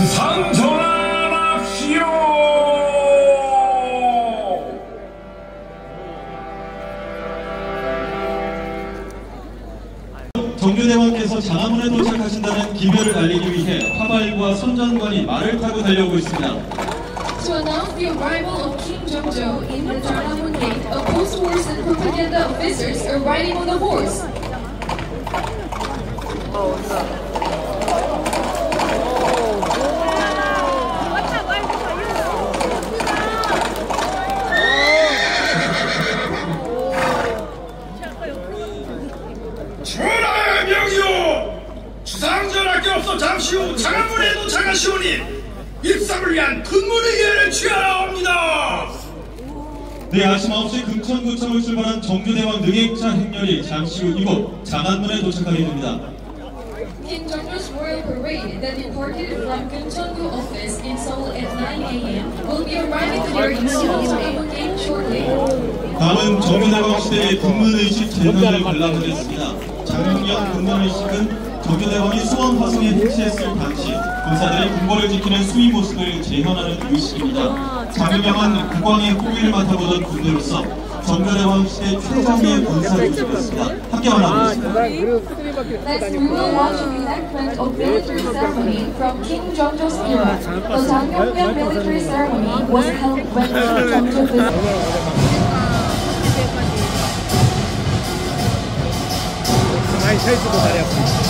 주상 전환합시오. 정규대왕께서 장화문에 도착하신다는 기별을 알리기 위해 화발과 선전관이 말을 타고 달려오고 있습니다. To announce the arrival of King Jongjo in the Janghamun Gate, a post-horse and propaganda officers are riding on a horse. 전하의 명이요 주상전할 게 없어 잠시 후 장안문에 도착하시오니 입상을 위한 근무의 기회를 취하옵니다 네, 아침 9시 금천구청을 출발한 정규대왕 능행차 행렬이 잠시 후 이곳 장안문에 도착하게 됩니다. 다음은 정규대왕 시대의 군문의식 재현을 관람하겠습니다. 장명령 군문의식은 정규대왕이 수원 화성에 해체했을 당시 군사들이 군벌을 지키는 수위 모습을 재현하는 의식입니다. 장명령은 국왕의 호위를 맡아보던 군대로서 정규대왕 시대 최정의 군사를 지켰습니다. 함께 만나보겠습니다. Next, we will watch a reenactment of military ceremony from King Jongjo's era. The Jangmyeongan military ceremony was held when King Jongjo visited. 많이 서 있어도 다리 아프지.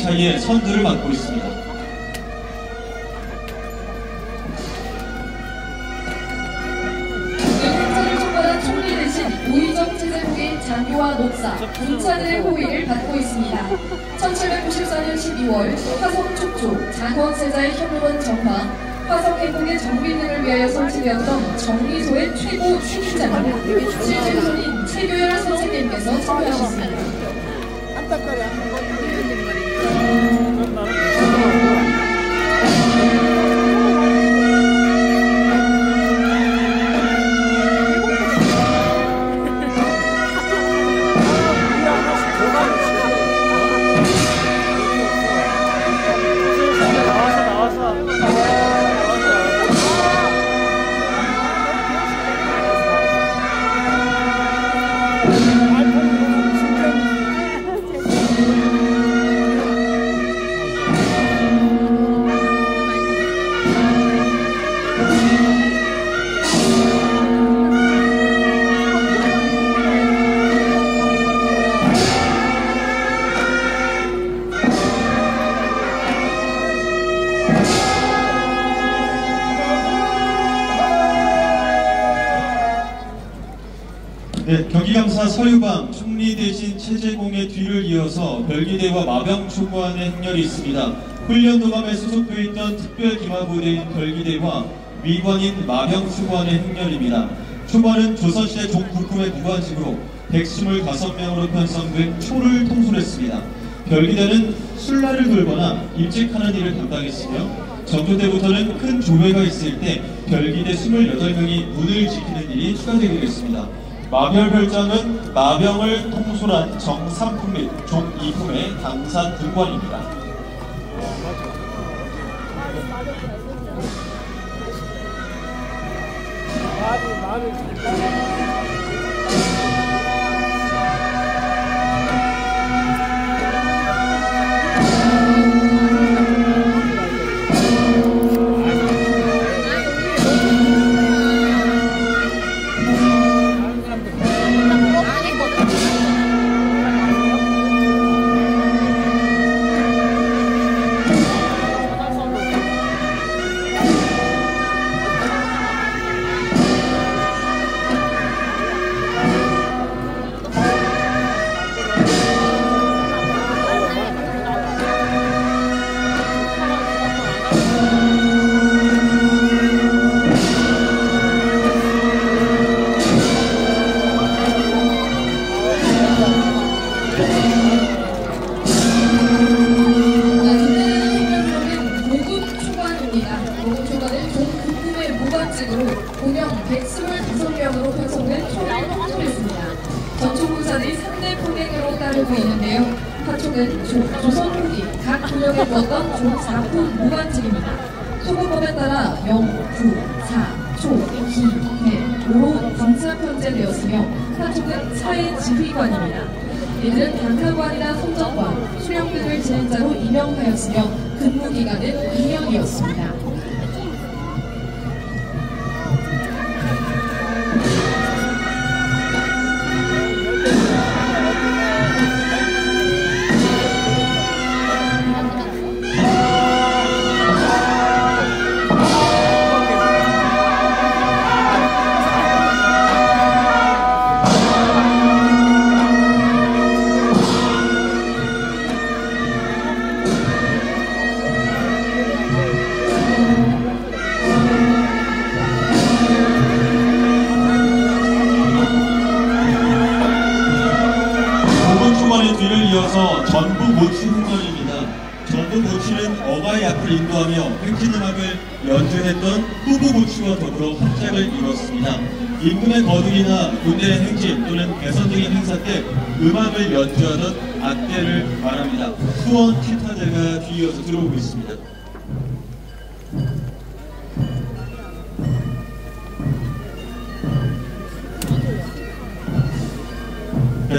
능행차의 선두를 맡고 있습니다. 행사를 총괄한 총리 대신 우의정 체제 장교와 목사, 군사들의 호의를 받고 있습니다. 1794년 12월 화성 촉조, 장원 세자의 현무원 정방, 화성 행복의 정비 등을 위하여 설치되었던 정비소의 최고 책임자입니다. 실질손인 최교열 선생님께서 참여하셨습니다. 나왔 대신 최재공의 뒤를 이어서 별기대와 마병총무관의 행렬이 있습니다. 훈련 도감에 소속되어 있던 특별기마부대인 별기대와 위관인 마병총무관의 행렬입니다. 총관은 조선시대 종국금의 무관직으로 125명으로 편성된 초를 통솔했습니다. 별기대는 술라를 돌거나 입직하는 일을 담당했으며 전교 때부터는 큰 조회가 있을 때 별기대 28명이 문을 지키는 일이 추가되기로 했습니다. 마별별장은 마병을 통솔한 정삼품 및 종2품의 당산 군관입니다. 이번에는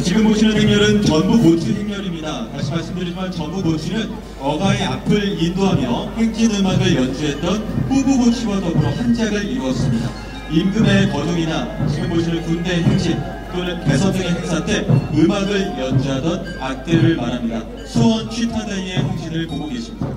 자, 지금 보시는 행렬은 전부 모치 행렬입니다. 다시 말씀드리지만 전부 모치는 어가의 앞을 인도하며 행진 음악을 연주했던 후보 모치와 더불어 한작을 이루었습니다. 임금의 거둥이나 지금 보시는 군대 행진 또는 개선 등의 행사 때 음악을 연주하던 악대를 말합니다. 수원 취타다이의 행진을 보고 계십니다.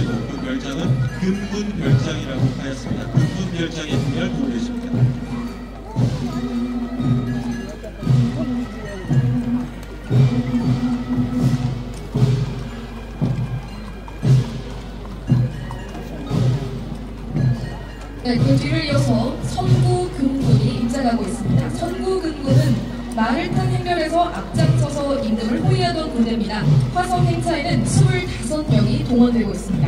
이후에도 그 별장은 금군 별장이라고 하였습니다. 금군 별장의 분야를 보고 계십니다. 네, 그 뒤를 이어서 선구 금군이 입장하고 있습니다. 선구 금군은 말을 탄 행렬에서 앞장서서 임금을 호위하던 군대입니다. 화성 행차에는 25명이 동원되고 있습니다.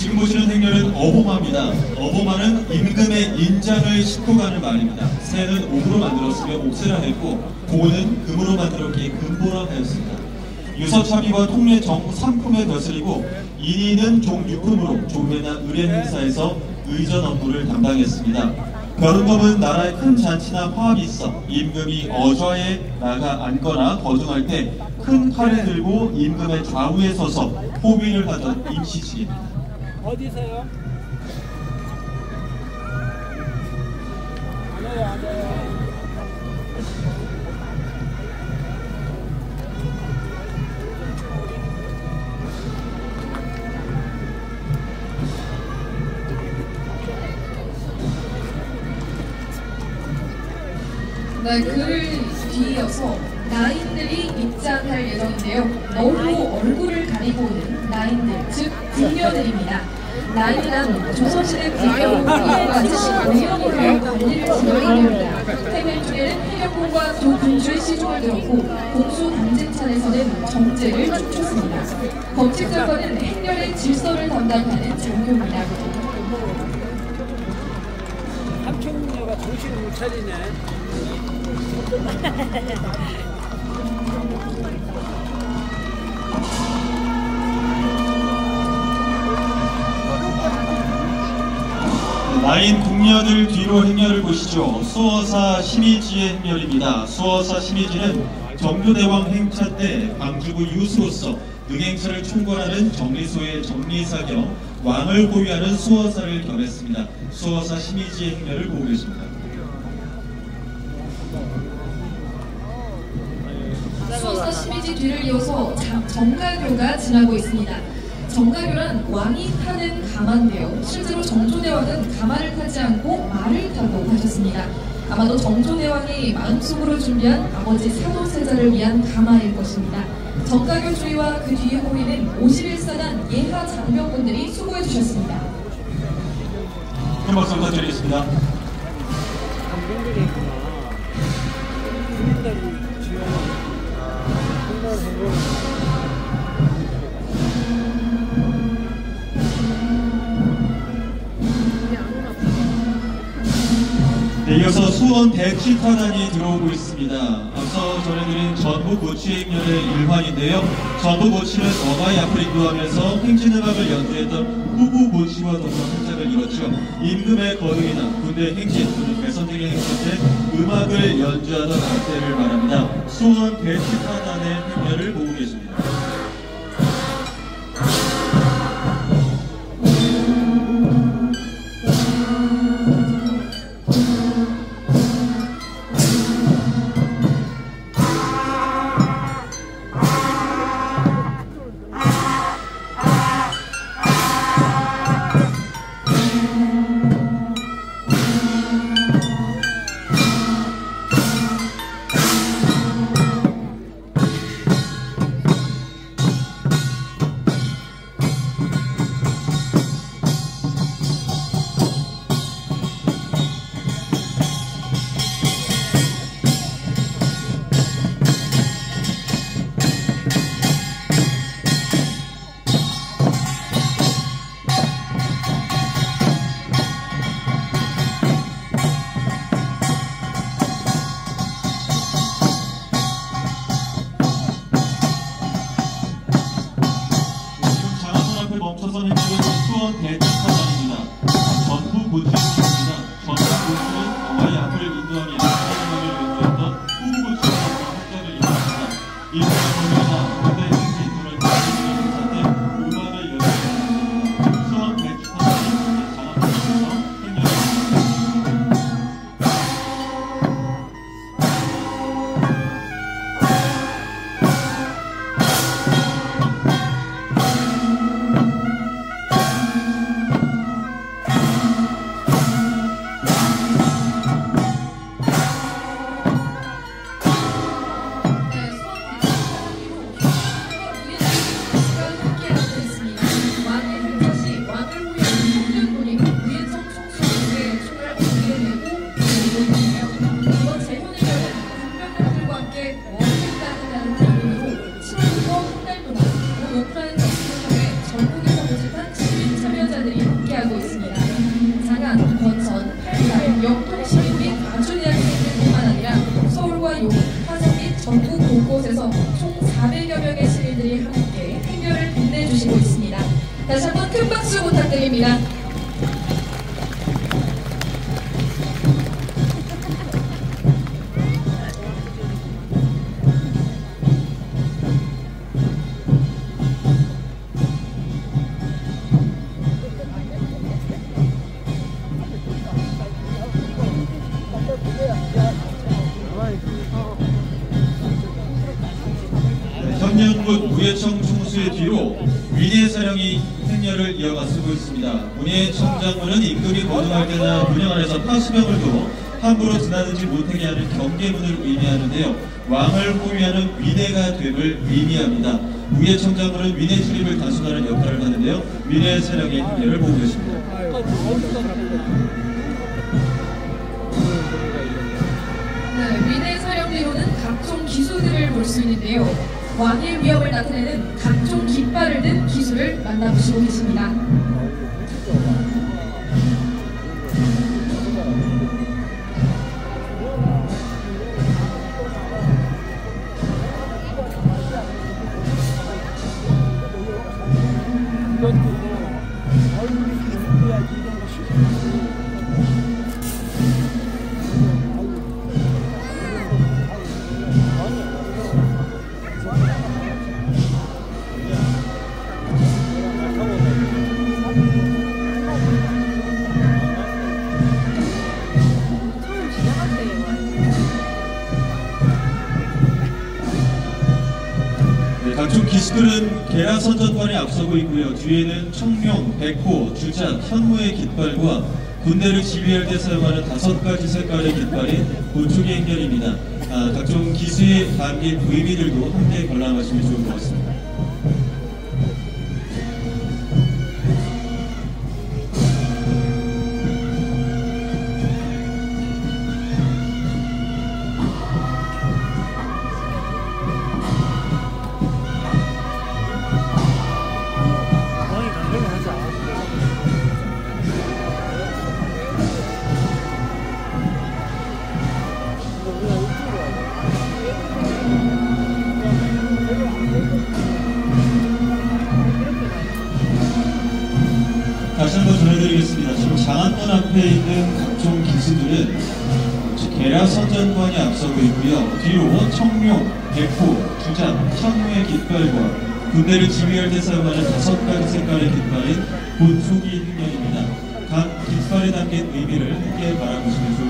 네, 지금 보시는 행렬은 어보마입니다. 어보마는 임금의 인장을 싣고 가는 말입니다. 새는 옥으로 만들었으며 옥새라 했고 고는 금으로 만들었기에 금보라 하였습니다. 유서차비와 통례 정 3품에 거스리고 인인은 종 6품으로 종례나 의례 행사에서 의전 업무를 담당했습니다. 벼른검은 나라의 큰 잔치나 화합이 있어 임금이 어좌에 나가 앉거나 거중할 때 큰 칼을 들고 임금의 좌우에 서서 호위를 하던 임시직입니다. 어디서요? 안 와요, 안 와요. 네, 그를 뒤이어서 나인들이 입장할 예정인데요. 너무 얼굴을 가리고 오는 나인들, 즉 궁녀들입니다. 나인이란 조선시대 국경 같이 오형으로 관리를 진행합니다. 행렬 중에는 해경군과 두 군주의 시종을 들었고 공수 당진찬에서는 정제를 춤췄습니다. 법칙장관은 행렬의 질서를 담당하는 장교입니다. 삼촌녀가 정신을 못 차리네. 나인 궁녀들 뒤로 행렬을 보시죠. 수어사 심의지의 행렬입니다. 수어사 심의지는 정조대왕 행차 때 광주구 유수로서 능행사를 총괄하는 정리소의 정리사 겸 왕을 보유하는 수어사를 겸했습니다. 수어사 심의지의 행렬을 보고 계십니다. 수호사 심의지 뒤를 이어서 장- 정가교가 지나고 있습니다. 정가교란 왕이 타는 가마인데요. 실제로 정조대왕은 가마를 타지 않고 말을 타고 가셨습니다. 아마도 정조대왕이 마음속으로 준비한 아버지 사도세자를 위한 가마일 것입니다. 정가교 주위와 그 뒤에 보이는 51사단 예하 장병분들이 수고해 주셨습니다. 큰 박수 부탁드리겠습니다. 감정들이 있구나. 주민들이 지원하는 생각을 이어서 수원 대치타단이 들어오고 있습니다. 앞서 전해드린 전북 고치 행렬의 일환인데요. 전북 고치는 어바이 인도하면서 행진음악을 연주했던 후부 고치와 더불어 행작을 이뤘죠. 임금의 거흥이나 군대 행진 또는 배선 등의 행사 때 음악을 연주하던 앞대를 말합니다. 수원 대치타단의 행렬을 보고 계십니다. 문예 청장군은 임금이 거동할 때나 문영 안에서 파수병을 두어 함부로 지나들지 못하게 하는 경계문을 의미하는데요. 왕을 호위하는 위대가 됨을 의미합니다. 우예 청장군은 위내 출입을 단속하는 역할을 하는데요. 위례 사령의 행렬을 보고 계십니다. 네, 위내 사령대로는 각종 기술들을 볼 수 있는데요. 왕의 위협을 나타내는 각종 깃발을 든 기술을 만나보시고 계십니다. 기수들은 계라선전관에 앞서고 있고요. 뒤에는 청룡, 백호, 주작, 현무의 깃발과 군대를 지휘할 때 사용하는 다섯 가지 색깔의 깃발이 고축의 행렬입니다. 아, 각종 기수에 담긴 의미들도 함께 관람하시면 좋을 것 같습니다. 앞에 있는 각종 기수들은 계라 선전관이 앞서고 있고요. 뒤로 청룡, 백호, 주작, 현무의 깃발과 군대를 지휘할 때 사용하는 다섯 가지 색깔의 깃발인 고축이 행렬입니다. 각 깃발에 담긴 의미를 함께 것 같습니다.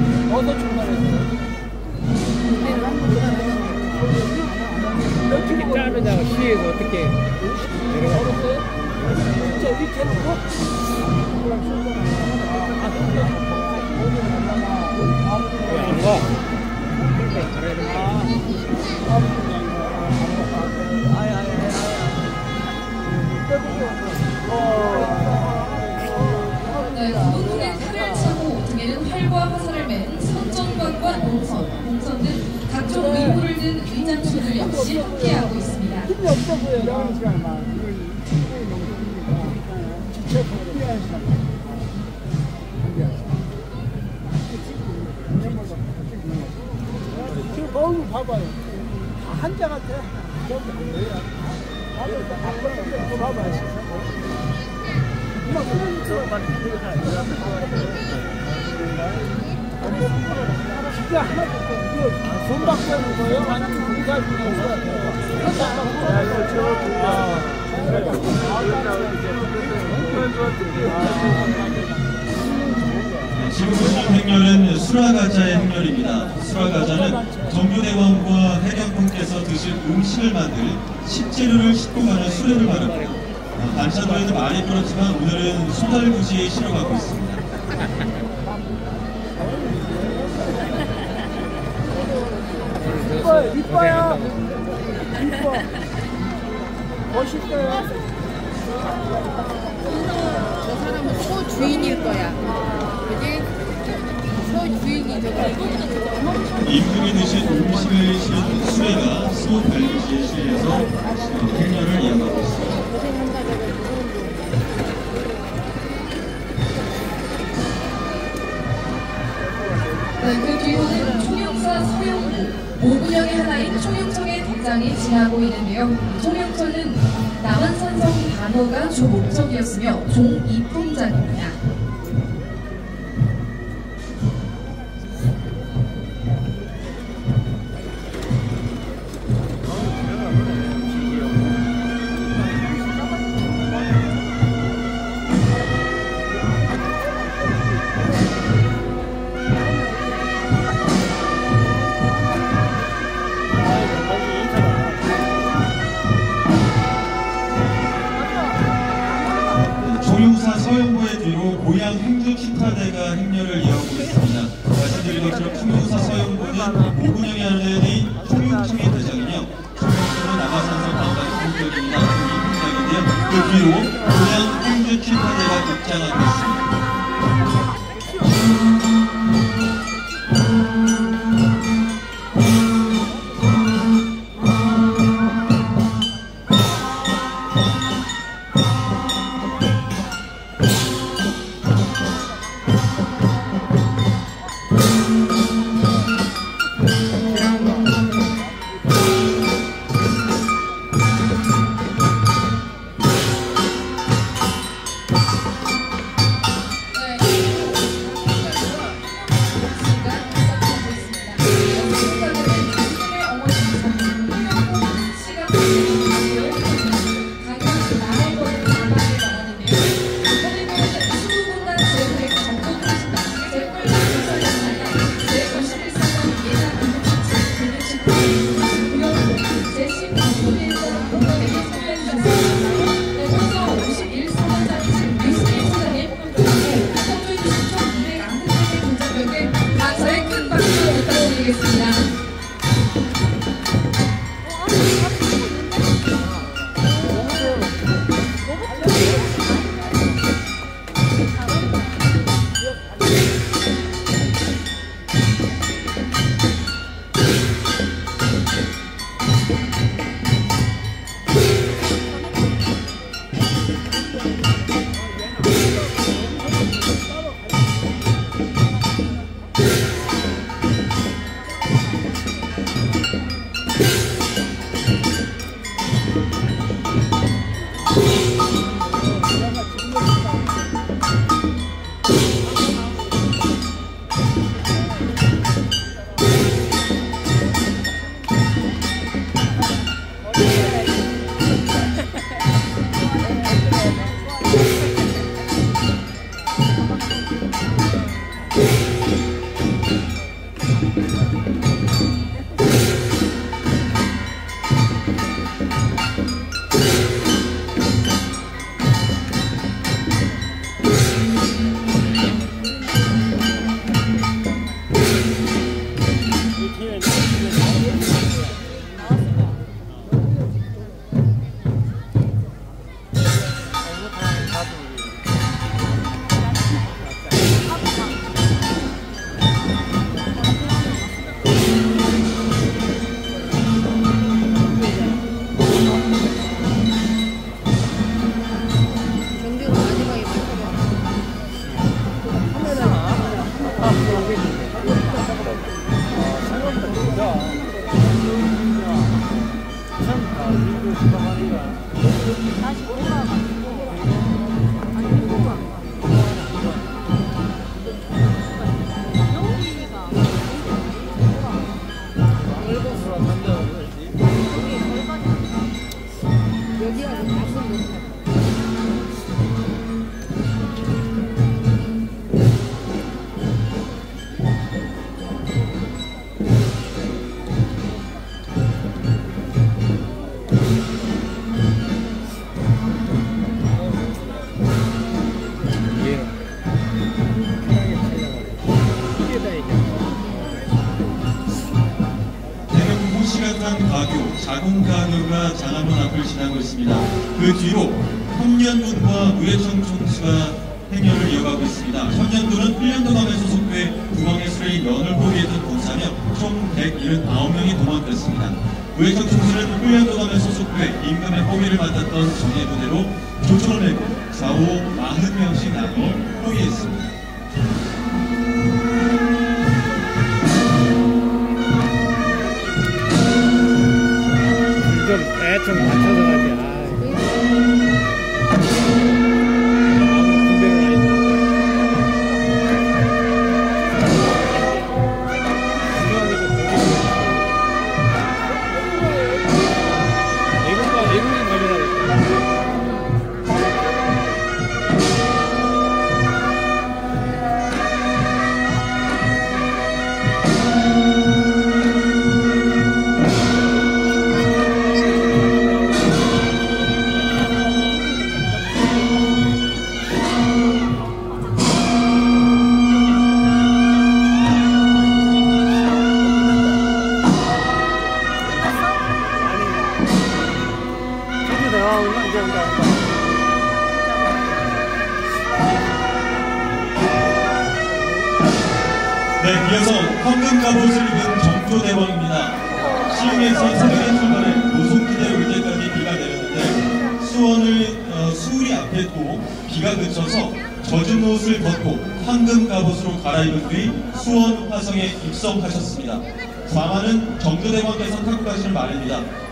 하느냐고 시에서 어떻게 내려가요? 아, 진짜 밑에 놓고 안 가. 각종 의무를 든 의장수들 역시 함께하고 있습니다. 힘이 없어 보여요. 지금 거울 봐봐요. 다 한자 같아. 봐봐요. 지금 보시는 행렬은 수라가자의 행렬입니다. 수라가자는 정규대원과 해경분께서 드실 음식을 만들 식재료를 싣고 가는 수레를 말합니다. 어, 반찬도에도 많이 풀었지만 오늘은 소달구지에 실어가고 있습니다. 이뻐요, 이뻐요. 이뻐. 멋있어요. 저 사람은 소 주인일 거야. 그지? 소 주인이 저거. 임금이 드신 음식을 실은 수레가 소달구지에 실려서 어, 행렬을 이어가고 있습니다. 네, 그 뒤로는 총영사 서영 구, 오군영의 하나인 총영청의 등장이 지나고 있는데요. 총영청은 남한산성 단어가 주 목적이었으며 종 이품장입니다. 빨간 가교, 자궁 가교가 장안문 앞을 지나고 있습니다. 그 뒤로 청년군과 우회청 총수가 행렬을 이어가고 있습니다. 청년군은 1년도 감에 소속돼 구멍의 수레인 면을 포기했던 군사며 총 179명이 도망갔습니다. 우회청 총수는 1년도 감에 소속돼 임금의 포기를 맡았던 정예 부대로 조총을 내고 좌우 40명씩 나눠 포기했습니다. 좀대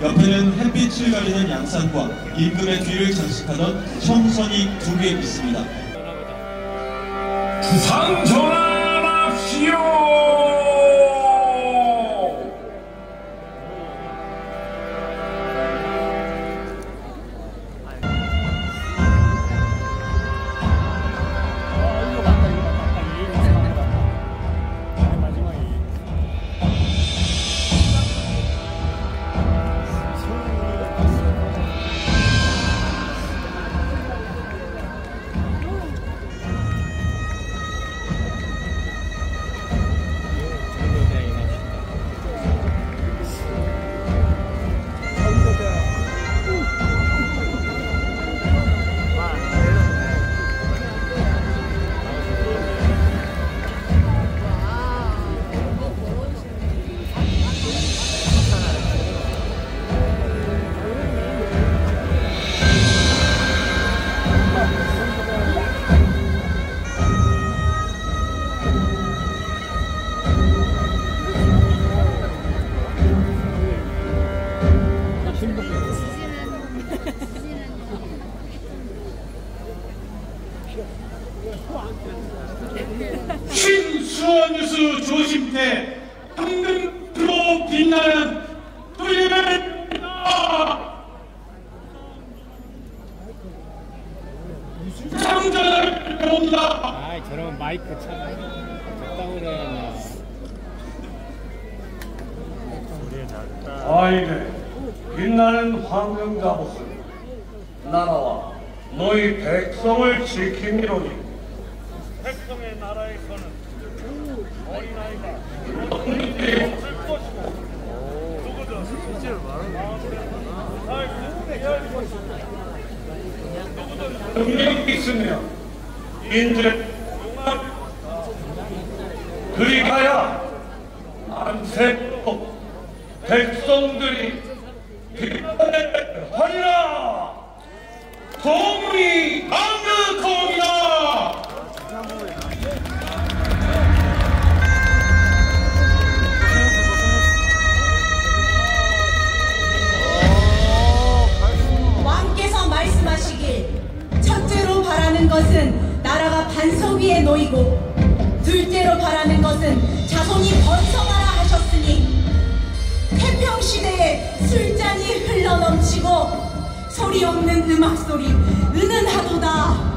옆에는 햇빛을 가리는 양산과 임금의 뒤를 장식하던 청선이 두 개 있습니다. 주상 공이 강력합니다. 왕께서 말씀하시길 첫째로 바라는 것은 나라가 반석 위에 놓이고 둘째로 바라는 것은 자손이 번성하라 하셨으니 태평시대에 술잔이 흘러넘치고 소리 없는 음악 소리 은은하도다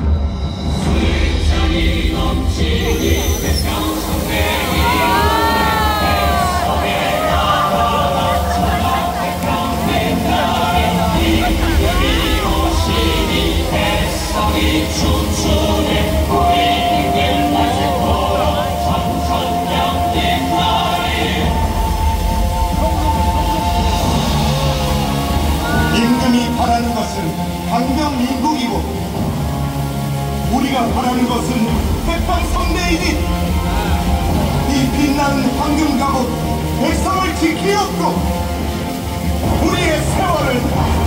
우리가 바라는 것은 백방 성대이니 이 빛난 황금 가옥 백성을 지키었고 우리의 세월을